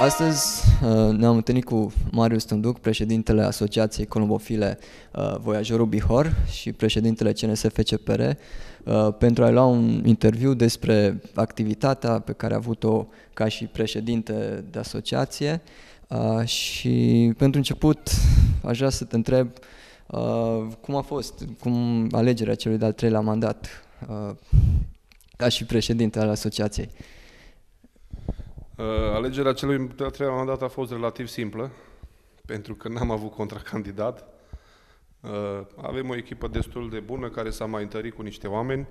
Astăzi uh, ne-am întâlnit cu Marius Tunduc, președintele Asociației Columbofile uh, Voiajorul Bihor și președintele CNSF-CPR uh, pentru a lua un interviu despre activitatea pe care a avut-o ca și președinte de asociație și pentru început aș vrea să te întreb cum a fost, cum alegerea celui de-al treilea mandat ca și președinte al asociației. Uh, alegerea celui de-al treilea mandat a fost relativ simplă, pentru că n-am avut contracandidat. Uh, avem o echipă destul de bună care s-a mai întărit cu niște oameni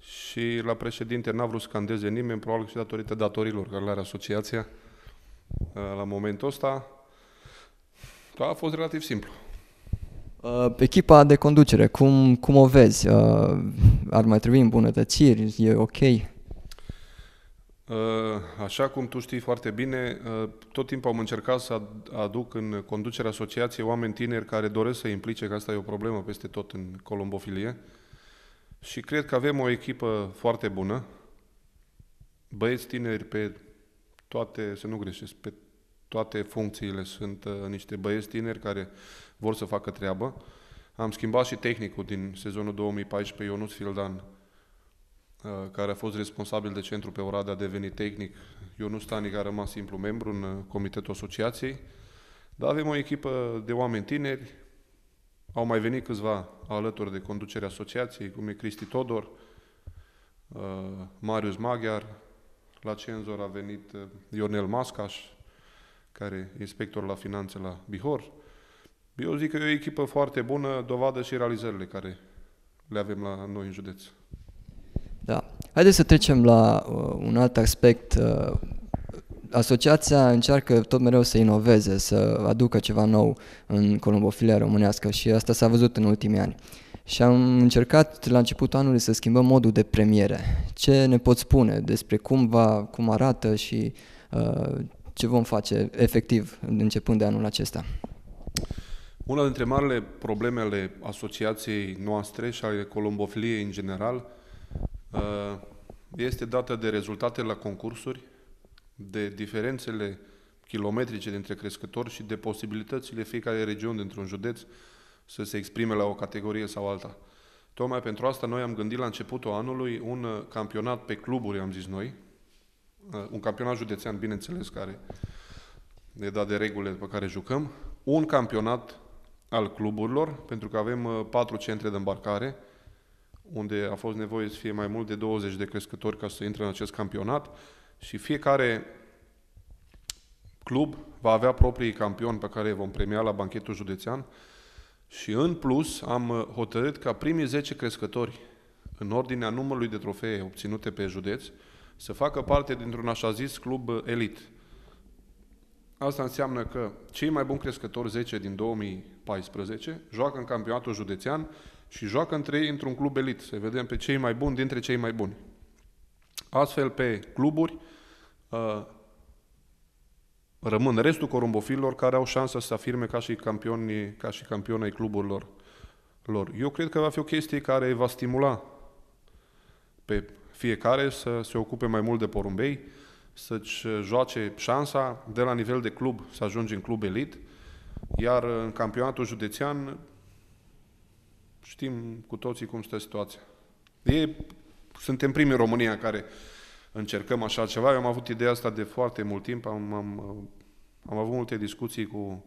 și la președinte n-a vrut să scandeze nimeni, probabil și datorită datorilor care le are asociația uh, la momentul ăsta. A fost relativ simplu. echipa de conducere, cum, cum o vezi? ar mai trebui îmbunătățiri? E ok? Uh, așa cum tu știi foarte bine, uh, tot timpul am încercat să aduc în conducerea asociației oameni tineri care doresc să implice, că asta e o problemă peste tot în colombofilie. Și cred că avem o echipă foarte bună, băieți tineri pe toate, să nu greșesc, pe toate funcțiile sunt uh, niște băieți tineri care vor să facă treabă. Am schimbat și tehnicul din sezonul 2014, Ionuț Fildan, Uh, care a fost responsabil de centru pe Oradea, a devenit tehnic. Ionus Stanic a rămas simplu membru în uh, comitetul asociației. Dar avem o echipă de oameni tineri, au mai venit câțiva alături de conducerea asociației, cum e Cristi Todor, uh, Marius Maghiar, la cenzor a venit Ionel Mascaș, care e inspector la finanțe la Bihor. Eu zic că e o echipă foarte bună, dovadă și realizările care le avem la noi în județ. Da. Haideți să trecem la uh, un alt aspect. Uh, asociația încearcă tot mereu să inoveze, să aducă ceva nou în columbofilia românească și asta s-a văzut în ultimii ani. Și am încercat la începutul anului să schimbăm modul de premiere. Ce ne poți spune despre cum, va, cum arată și uh, ce vom face efectiv începând de anul acesta? Una dintre marile probleme ale asociației noastre și ale columbofiliei în general Uh, este dată de rezultate la concursuri, de diferențele kilometrice dintre crescători și de posibilitățile fiecare regiune dintr-un județ să se exprime la o categorie sau alta. Tocmai pentru asta noi am gândit la începutul anului un uh, campionat pe cluburi, am zis noi, uh, un campionat județean, bineînțeles, care e dat de regulile pe care jucăm, un campionat al cluburilor, pentru că avem patru centre de îmbarcare, unde a fost nevoie să fie mai mult de 20 de crescători ca să intre în acest campionat și fiecare club va avea proprii campioni pe care îi vom premia la banchetul județean și în plus am hotărât ca primii 10 crescători în ordinea numărului de trofee obținute pe județ să facă parte dintr-un așa zis club elit. Asta înseamnă că cei mai buni crescători 10 din 2014 joacă în campionatul județean și joacă între ei într-un club elit, să vedem pe cei mai buni dintre cei mai buni. Astfel, pe cluburi uh, rămân restul corumbofilor care au șansa să se afirme ca și campioni, ca și campioni ai cluburilor lor. Eu cred că va fi o chestie care va stimula pe fiecare să se ocupe mai mult de porumbei, să-și joace șansa de la nivel de club să ajungi în club elit, iar în campionatul județean Știm cu toții cum stă situația. E, suntem primii în România care încercăm așa ceva. Eu am avut ideea asta de foarte mult timp. Am, am, am avut multe discuții cu,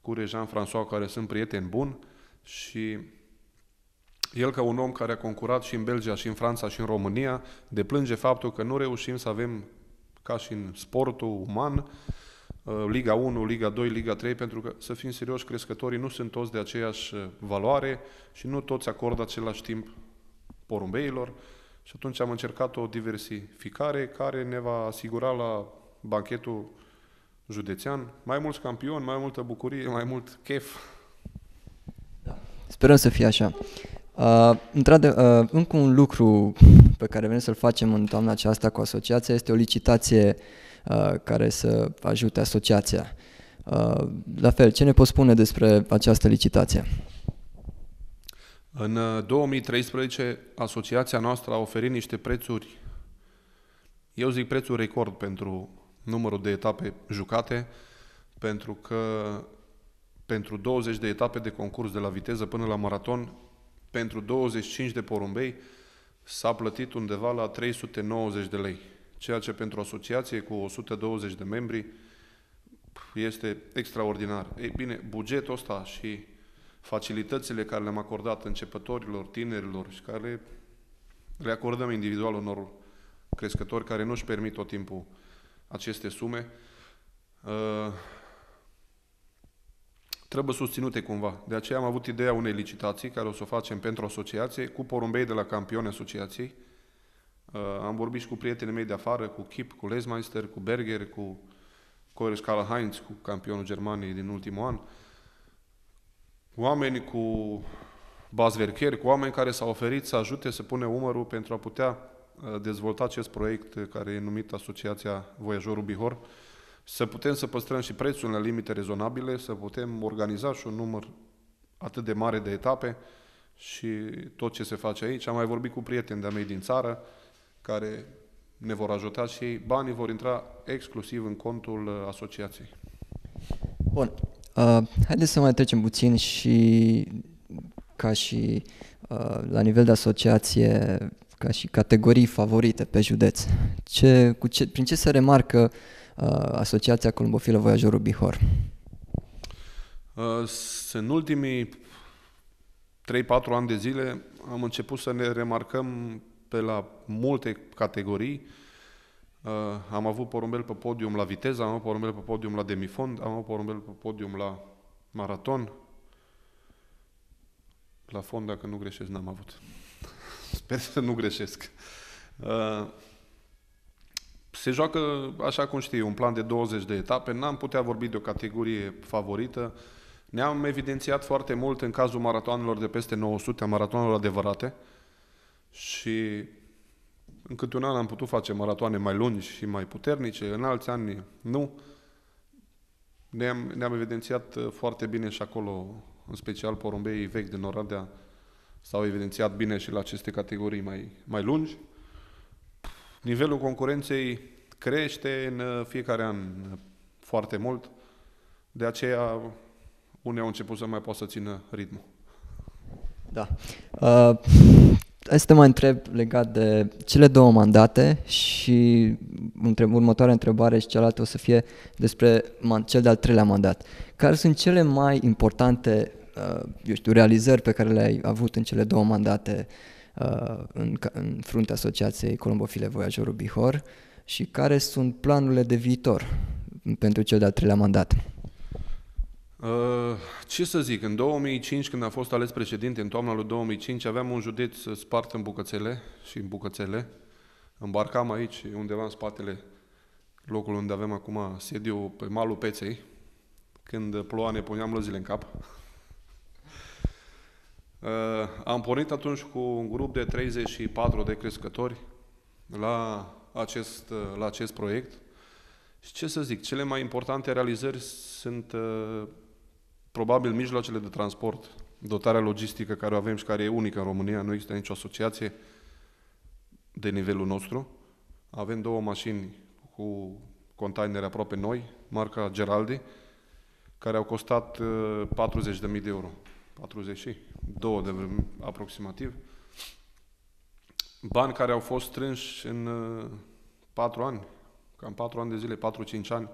cu Rejean François, care sunt prieteni buni și el, ca un om care a concurat și în Belgia, și în Franța, și în România, deplânge faptul că nu reușim să avem, ca și în sportul uman, Uh, Liga 1, Liga 2, Liga 3, pentru că, să fim serioși, crescătorii nu sunt toți de aceeași uh, valoare și nu toți acordă același timp porumbeilor și atunci am încercat o diversificare care ne va asigura la banchetul județean mai mulți campioni, mai multă bucurie, mai mult chef. Da. Sperăm să fie așa. Uh, într-adevăr, uh, încă un lucru pe care vrem să-l facem în toamna aceasta cu asociația este o licitație uh, Uh, care să ajute asociația. Uh, la fel, ce ne poți spune despre această licitație? În 2013, uh, asociația noastră a oferit niște prețuri, eu zic prețuri record pentru numărul de etape jucate, pentru că pentru 20 de etape de concurs de la viteză până la maraton, pentru 25 de porumbei s-a plătit undeva la 390 de lei, ceea ce pentru o asociație cu 120 de membri este extraordinar. Ei bine, bugetul ăsta și facilitățile care le-am acordat începătorilor, tinerilor și care le acordăm individual unor crescători care nu își permit tot timpul aceste sume, uh, trebuie susținute cumva. De aceea am avut ideea unei licitații care o să o facem pentru asociație cu porumbei de la campioni asociației. Uh, am vorbit și cu prietenii mei de afară, cu Kip, cu Lesmeister, cu Berger, cu Koresh Heinz, cu campionul Germaniei din ultimul an. Oameni cu bazvercheri, cu oameni care s-au oferit să ajute să pune umărul pentru a putea uh, dezvolta acest proiect care e numit Asociația Voiajorul Bihor să putem să păstrăm și prețul la limite rezonabile, să putem organiza și un număr atât de mare de etape și tot ce se face aici. Am mai vorbit cu prieteni de-a mei din țară care ne vor ajuta și ei. Banii vor intra exclusiv în contul uh, asociației. Bun. Uh, haideți să mai trecem puțin și ca și uh, la nivel de asociație, ca și categorii favorite pe județ. Ce, cu ce, prin ce se remarcă Uh, Asociația Columbofilă Voiajorul Bihor? Uh, în ultimii 3-4 ani de zile am început să ne remarcăm pe la multe categorii. Uh, am avut porumbel pe podium la viteză, am avut porumbel pe podium la demifond, am avut porumbel pe podium la maraton. La fond, dacă nu greșesc, n-am avut. Sper să nu greșesc. Uh, se joacă, așa cum știi, un plan de 20 de etape. N-am putea vorbi de o categorie favorită. Ne-am evidențiat foarte mult în cazul maratoanelor de peste 900, a maratoanelor adevărate. Și în câte un an am putut face maratoane mai lungi și mai puternice, în alți ani nu. Ne-am, ne-am evidențiat uh, foarte bine și acolo, în special porumbei vechi din Oradea, s-au evidențiat bine și la aceste categorii mai, mai lungi. Nivelul concurenței crește în uh, fiecare an uh, foarte mult, de aceea unii au început să mai poată să țină ritmul. Da. Uh, hai să te mai întreb legat de cele două mandate și întreb, următoarea întrebare și cealaltă o să fie despre cel de-al treilea mandat. Care sunt cele mai importante, uh, eu știu, realizări pe care le-ai avut în cele două mandate uh, Uh, în, în fruntea Asociației Colombofile Voiajorul Bihor și care sunt planurile de viitor pentru cel de-al treilea mandat? Uh, ce să zic, în 2005, când a fost ales președinte, în toamna lui 2005, aveam un județ spart în bucățele și în bucățele. Îmbarcam aici, undeva în spatele locul unde avem acum sediu, pe malul Peței. Când ploua, ne puneam lăzile în cap. Uh, am pornit atunci cu un grup de 34 de crescători la acest, uh, la acest proiect. Și ce să zic, cele mai importante realizări sunt uh, probabil mijloacele de transport, dotarea logistică care o avem și care e unică în România, nu există nicio asociație de nivelul nostru. Avem două mașini cu containere aproape noi, marca Geraldi, care au costat 40.000 de euro. 42 de aproximativ. Bani care au fost strânși în 4 uh, ani, cam 4 ani de zile, 4-5 ani,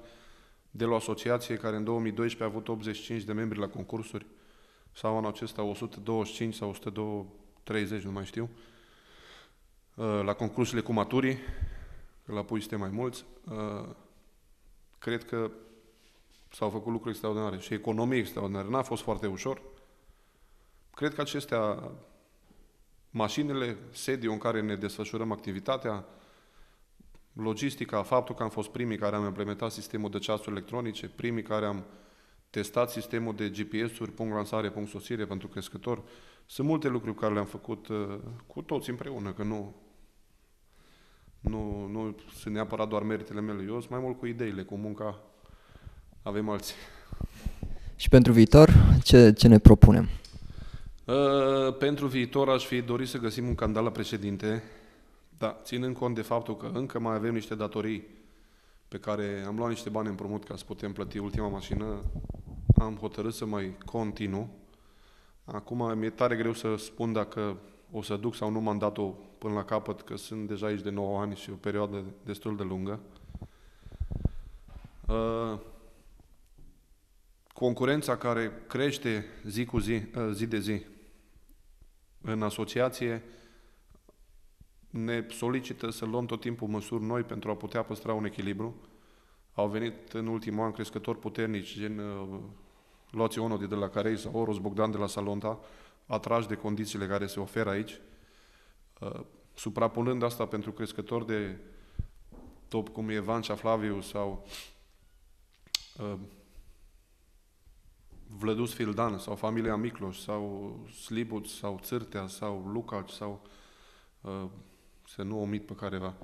de la o asociație care în 2012 a avut 85 de membri la concursuri, sau anul acesta 125 sau 130, nu mai știu, uh, la concursurile cu maturii, că la pui mai mulți, uh, cred că s-au făcut lucruri extraordinare și economie extraordinare. N-a fost foarte ușor, Cred că acestea, mașinile, sediul în care ne desfășurăm activitatea, logistica, faptul că am fost primii care am implementat sistemul de ceasuri electronice, primii care am testat sistemul de GPS-uri, punct lansare, punct sosire pentru crescător. Sunt multe lucruri care le-am făcut uh, cu toți împreună, că nu, nu, nu sunt neapărat doar meritele mele. Eu sunt mai mult cu ideile, cu munca avem alții. Și pentru viitor, ce, ce ne propunem? Uh, pentru viitor aș fi dorit să găsim un candidat la președinte, da, ținând cont de faptul că încă mai avem niște datorii pe care am luat niște bani împrumut ca să putem plăti ultima mașină, am hotărât să mai continu. Acum mi-e tare greu să spun dacă o să duc sau nu mandatul până la capăt, că sunt deja aici de 9 ani și o perioadă destul de lungă. Uh, concurența care crește zi cu zi, uh, zi de zi în asociație ne solicită să luăm tot timpul măsuri noi pentru a putea păstra un echilibru. Au venit în ultimul an crescători puternici, gen uh, Loții Ono de la Carei sau Oros Bogdan de la Salonta, atrași de condițiile care se oferă aici, uh, suprapunând asta pentru crescători de top cum e Vancea Flaviu sau uh, Vlădus Fildan sau familia Micloș sau Slibuț sau Țârtea sau Lucaci sau uh, să nu omit pe careva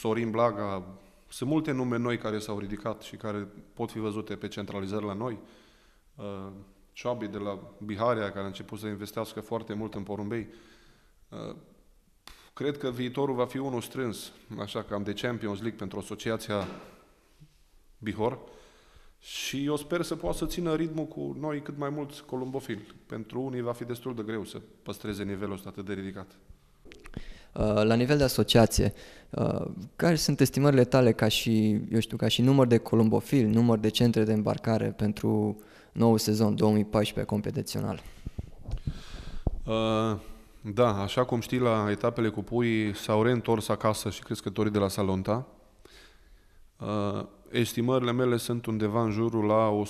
Sorin Blaga sunt multe nume noi care s-au ridicat și care pot fi văzute pe centralizări la noi Ciobi de la Biharia, care a început să investească foarte mult în porumbei. Uh, cred că viitorul va fi unul strâns, așa că am de Champions League pentru Asociația Bihor și eu sper să poată să țină ritmul cu noi cât mai mulți columbofili. Pentru unii va fi destul de greu să păstreze nivelul ăsta atât de ridicat. Uh, la nivel de asociație, uh, care sunt estimările tale ca și, eu știu, ca și număr de columbofili, număr de centre de îmbarcare pentru nou sezon 2014 competițional? Uh, da, așa cum știi, la etapele cu pui s-au reîntors acasă și crescătorii de la Salonta. Uh, estimările mele sunt undeva în jurul la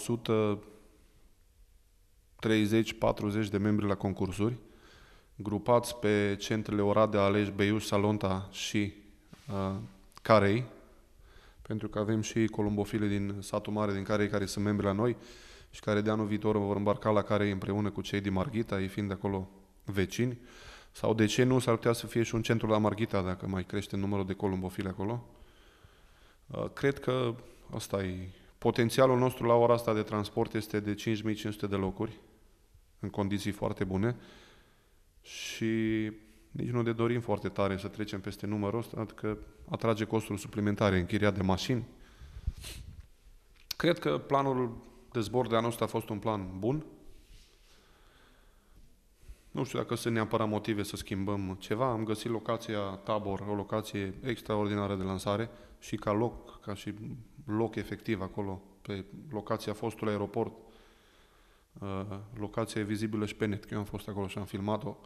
130-40 de membri la concursuri, grupați pe centrele Oradea, Aleș, Beiuș, Salonta și uh, Carei, pentru că avem și columbofile din satul mare, din Carei, care sunt membri la noi și care de anul viitor vor îmbarca la care împreună cu cei din Marghita, ei fiind de acolo vecini. Sau de ce nu s-ar putea să fie și un centru la Marghita, dacă mai crește numărul de columbofile acolo. Uh, cred că asta e potențialul nostru la ora asta de transport este de 5500 de locuri, în condiții foarte bune și nici nu ne dorim foarte tare să trecem peste numărul ăsta, adică atrage costuri suplimentare, închiriat de mașini. Cred că planul de zbor de anul ăsta a fost un plan bun. Nu știu dacă sunt neapărat motive să schimbăm ceva. Am găsit locația Tabor, o locație extraordinară de lansare și ca loc, ca și loc efectiv acolo, pe locația fostului aeroport. Uh, locația vizibilă și pe net, că eu am fost acolo și am filmat-o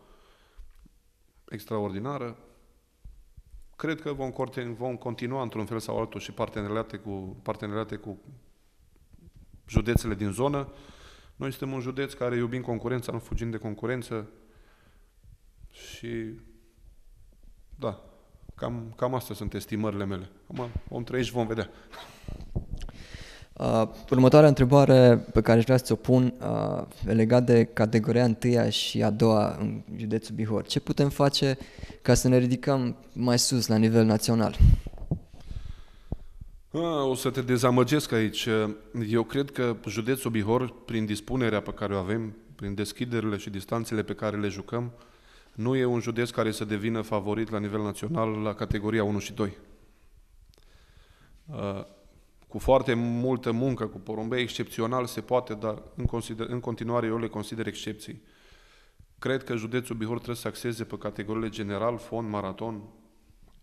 extraordinară. Cred că vom, vom continua într-un fel sau altul și parteneriate cu, parteneriate cu județele din zonă. Noi suntem un județ care iubim concurența, nu fugim de concurență și da, cam, cam astea sunt estimările mele. Acum om trăi și vom vedea. Uh, următoarea întrebare pe care aș vrea să o pun uh, e legat de categoria întâia și a doua în județul Bihor. Ce putem face ca să ne ridicăm mai sus la nivel național? O să te dezamăgesc aici. Eu cred că județul Bihor, prin dispunerea pe care o avem, prin deschiderile și distanțele pe care le jucăm, nu e un județ care să devină favorit la nivel național la categoria 1 și 2. Cu foarte multă muncă, cu porumbei excepțional se poate, dar în, consider, în continuare eu le consider excepții. Cred că județul Bihor trebuie să axeze pe categoriile general, fond, maraton,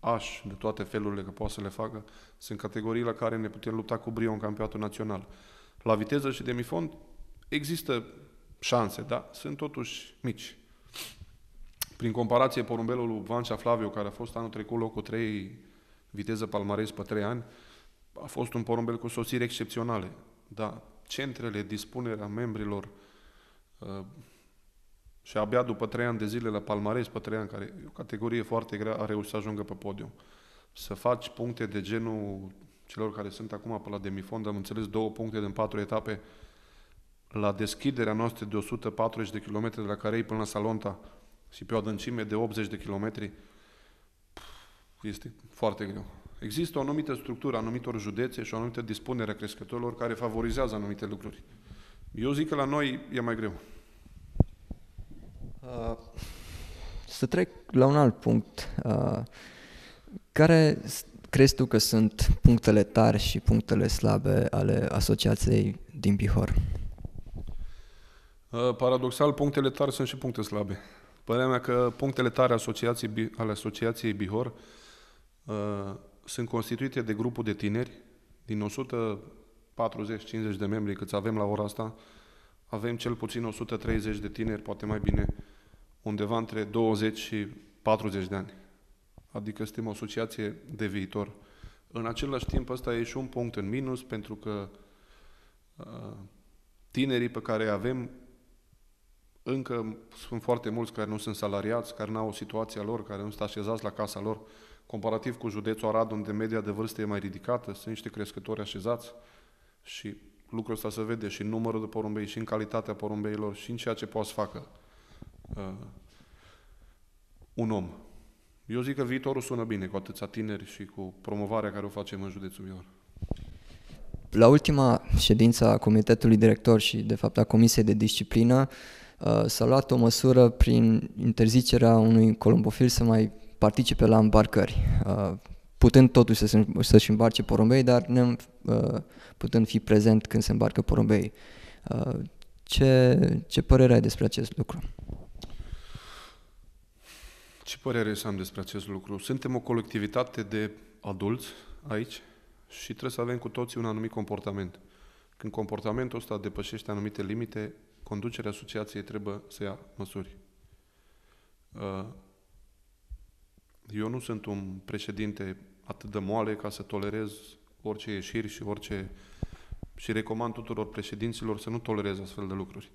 aș de toate felurile că poate să le facă, sunt categorii la care ne putem lupta cu brio în campionatul național. La viteză și demifond există șanse, dar sunt totuși mici. Prin comparație, porumbelul lui Vancea Flaviu, care a fost anul trecut locul 3 viteză palmares pe 3 ani, a fost un porumbel cu sosiri excepționale. Dar centrele, dispunerea membrilor, uh, și abia după trei ani de zile la palmares, pe trei ani, care e o categorie foarte grea, a reușit să ajungă pe podium. Să faci puncte de genul celor care sunt acum pe la demifond, am înțeles două puncte din patru etape, la deschiderea noastră de 140 de km de la Carei până la Salonta și pe o adâncime de 80 de km, este foarte greu. Există o anumită structură, anumitor județe și o anumită dispunere a crescătorilor care favorizează anumite lucruri. Eu zic că la noi e mai greu. Uh, să trec la un alt punct. Uh, care, crezi tu că sunt punctele tari și punctele slabe ale asociației din Bihor? Uh, paradoxal, punctele tari sunt și puncte slabe. Părerea mea că punctele tari asociației, ale asociației Bihor uh, sunt constituite de grupul de tineri din 140-50 de membri câți avem la ora asta, avem cel puțin 130 de tineri, poate mai bine, undeva între 20 și 40 de ani. Adică suntem o asociație de viitor. În același timp, ăsta e și un punct în minus, pentru că uh, tinerii pe care îi avem încă sunt foarte mulți care nu sunt salariați, care nu au situația lor, care nu sunt așezați la casa lor, comparativ cu județul Arad, unde media de vârstă e mai ridicată, sunt niște crescători așezați și lucrul ăsta se vede și în numărul de porumbei, și în calitatea porumbeilor, și în ceea ce poate să facă uh, un om. Eu zic că viitorul sună bine cu atâția tineri și cu promovarea care o facem în județul Vior. La ultima ședință a Comitetului Director și, de fapt, a Comisiei de Disciplină, uh, s-a luat o măsură prin interzicerea unui colombofil să mai participe la îmbarcări, uh, putând totuși să să-și îmbarce porumbei, dar ne, uh, putând fi prezent când se îmbarcă porumbei. Ce, ce părere ai despre acest lucru? Ce părere să am despre acest lucru? Suntem o colectivitate de adulți aici și trebuie să avem cu toții un anumit comportament. Când comportamentul ăsta depășește anumite limite, conducerea asociației trebuie să ia măsuri. Uh, eu nu sunt un președinte atât de moale ca să tolerez orice ieșiri și orice... și recomand tuturor președinților să nu tolereze astfel de lucruri.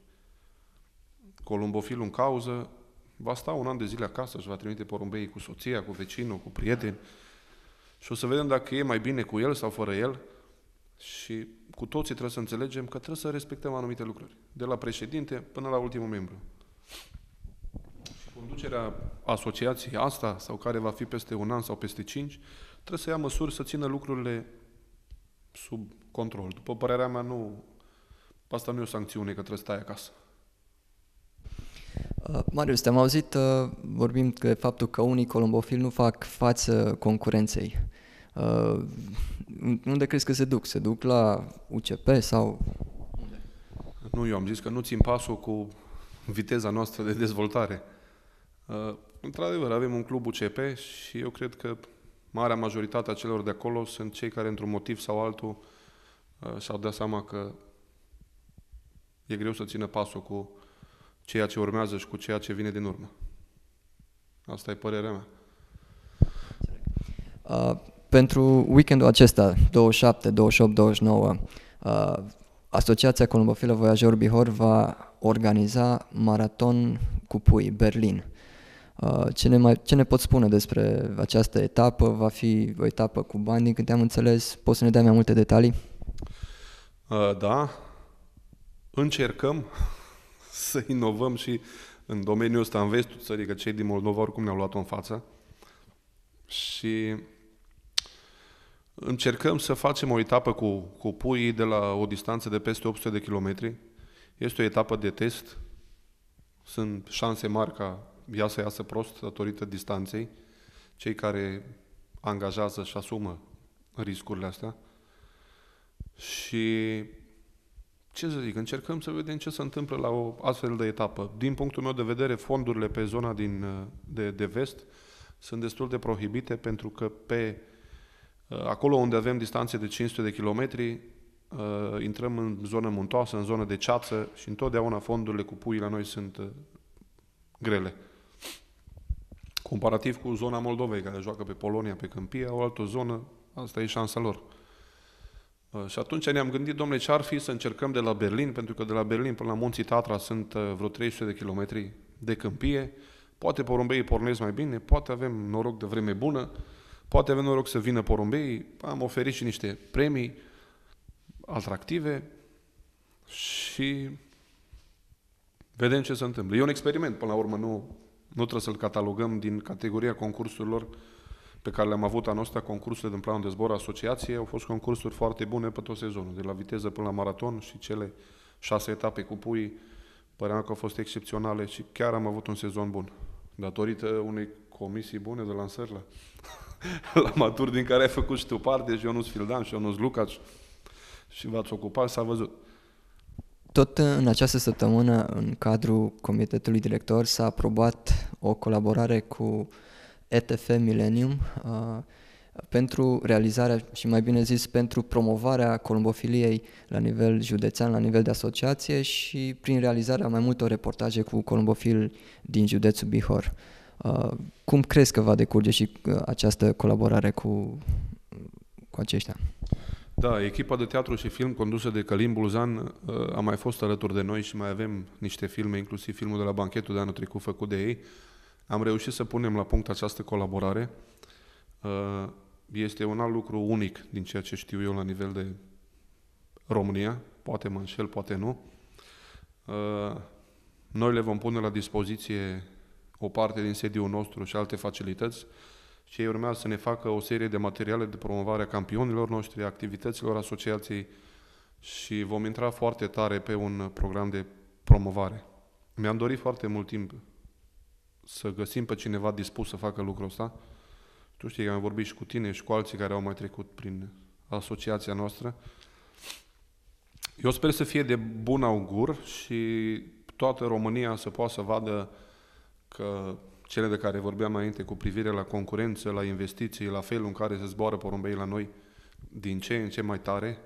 Columbofilul în cauză va sta un an de zile acasă și va trimite porumbei cu soția, cu vecinul, cu prieteni și o să vedem dacă e mai bine cu el sau fără el și cu toții trebuie să înțelegem că trebuie să respectăm anumite lucruri, de la președinte până la ultimul membru. Și conducerea asociației asta, sau care va fi peste un an sau peste cinci, trebuie să ia măsuri să țină lucrurile sub control. După părerea mea, nu, asta nu e o sancțiune că trebuie să stai acasă. Uh, Marius, te-am auzit uh, vorbim că faptul că unii colombofili nu fac față concurenței. Uh, unde crezi că se duc? Se duc la UCP sau... Nu, eu am zis că nu țin pasul cu viteza noastră de dezvoltare. Uh, într-adevăr, avem un club UCP și eu cred că marea majoritate a celor de acolo sunt cei care, într-un motiv sau altul, uh, și-au dat seama că e greu să țină pasul cu ceea ce urmează și cu ceea ce vine din urmă. Asta e părerea mea. Uh, pentru weekendul acesta, 27, 28, 29, uh, Asociația Columbofilă Voyageur Bihor va organiza maraton cu pui, Berlin. Uh, ce ne, mai, ce ne pot spune despre această etapă? Va fi o etapă cu bani, din câte am înțeles. Poți să ne dai mai multe detalii? Uh, da. Încercăm să inovăm și în domeniul ăsta, în vestul țării, că cei din Moldova oricum ne-au luat-o în față. Și încercăm să facem o etapă cu, cu puii de la o distanță de peste 800 de kilometri. Este o etapă de test. Sunt șanse mari ca ea să iasă prost datorită distanței. Cei care angajează și asumă riscurile astea. Și ce să zic, încercăm să vedem ce se întâmplă la o astfel de etapă. Din punctul meu de vedere, fondurile pe zona din, de, de vest sunt destul de prohibite pentru că pe acolo unde avem distanțe de 500 de kilometri, intrăm în zonă muntoasă, în zonă de ceață și întotdeauna fondurile cu pui la noi sunt grele. Comparativ cu zona Moldovei, care joacă pe Polonia, pe Câmpia, o altă zonă, asta e șansa lor. Uh, și atunci ne-am gândit, domnule, ce ar fi să încercăm de la Berlin, pentru că de la Berlin până la Munții Tatra sunt uh, vreo 300 de kilometri de câmpie, poate porumbeii pornesc mai bine, poate avem noroc de vreme bună, poate avem noroc să vină porumbeii, am oferit și niște premii atractive și vedem ce se întâmplă. E un experiment, până la urmă, nu, nu trebuie să-l catalogăm din categoria concursurilor pe care le-am avut anul ăsta, concursurile din planul de zbor asociației, au fost concursuri foarte bune pe tot sezonul, de la viteză până la maraton și cele șase etape cu pui, părea că au fost excepționale și chiar am avut un sezon bun, datorită unei comisii bune de lansări la la matur din care ai făcut și tu parte, și Ionuț Fildan și Ionuț Lucaci și v-ați ocupat, s-a văzut. Tot în această săptămână, în cadrul comitetului director, s-a aprobat o colaborare cu ETF Millennium uh, pentru realizarea și mai bine zis pentru promovarea columbofiliei la nivel județean, la nivel de asociație și prin realizarea mai multor reportaje cu columbofili din județul Bihor. Uh, cum crezi că va decurge și uh, această colaborare cu, cu aceștia? Da, echipa de teatru și film condusă de Călim Bulzan uh, a mai fost alături de noi și mai avem niște filme, inclusiv filmul de la banchetul de anul trecut făcut de ei. Am reușit să punem la punct această colaborare. Este un alt lucru unic din ceea ce știu eu la nivel de România. Poate mă înșel, poate nu. Noi le vom pune la dispoziție o parte din sediul nostru și alte facilități și ei urmează să ne facă o serie de materiale de promovare a campionilor noștri, activităților asociației și vom intra foarte tare pe un program de promovare. Mi-am dorit foarte mult timp să găsim pe cineva dispus să facă lucrul ăsta. Tu știi că am vorbit și cu tine și cu alții care au mai trecut prin asociația noastră. Eu sper să fie de bun augur și toată România să poată să vadă că cele de care vorbeam înainte cu privire la concurență, la investiții, la felul în care se zboară porumbei la noi din ce în ce mai tare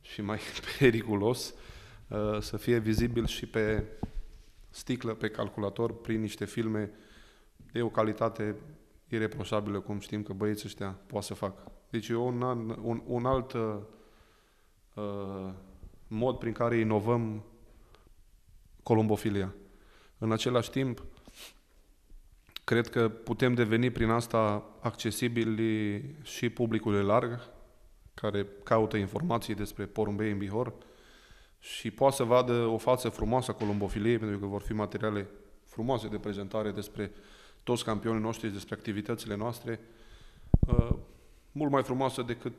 și mai periculos, uh, să fie vizibil și pe sticlă, pe calculator, prin niște filme de o calitate ireproșabilă, cum știm că băieții ăștia poate să facă. Deci e un, un, un alt uh, mod prin care inovăm columbofilia. În același timp, Cred că putem deveni prin asta accesibili și publicului larg, care caută informații despre porumbei în Bihor și poate să vadă o față frumoasă a columbofiliei, pentru că vor fi materiale frumoase de prezentare despre toți campionii noștri, despre activitățile noastre, uh, mult mai frumoasă decât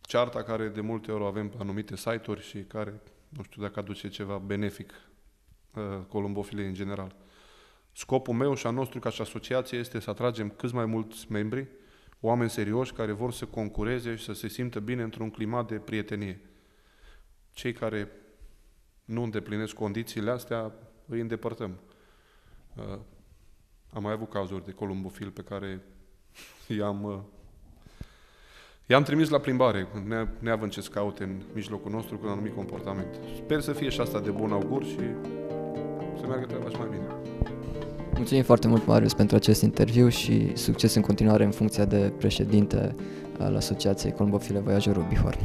cearta care de multe ori o avem pe anumite site-uri și care nu știu dacă aduce ceva benefic uh, columbofiliei în general. Scopul meu și a nostru ca și asociație este să atragem cât mai mulți membri, oameni serioși care vor să concureze și să se simtă bine într-un climat de prietenie. Cei care nu îndeplinesc condițiile astea, îi îndepărtăm. Uh, am mai avut cazuri de columbofil pe care i-am, uh, i-am trimis la plimbare, ne- neavând ce să caute în mijlocul nostru cu un anumit comportament. Sper să fie și asta de bun augur și să meargă treaba și mai bine. Mulțumim foarte mult, Marius, pentru acest interviu și succes în continuare în funcția de președinte al Asociației Columbofile Voiajorul Bihor.